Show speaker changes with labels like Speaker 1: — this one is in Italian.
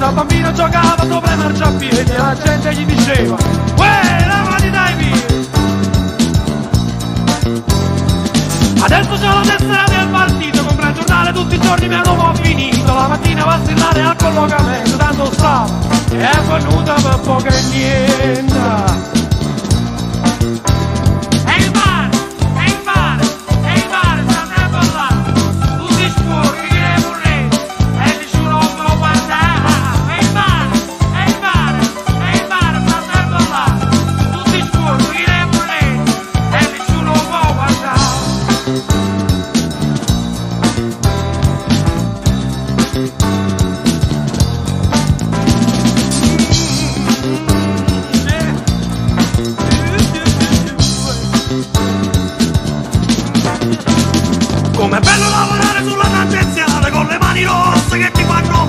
Speaker 1: Da bambino giocava sopra i marciapiedi e la gente gli diceva Uè, lavati dai piedi Adesso c'ho la tessera del partito Compra il giornale tutti i giorni mi hanno finito. La mattina va a strillare al collocamento Tanto e è venuta per poco e niente Com'è bello lavorare sulla tangenziale con le mani rosse che ti fanno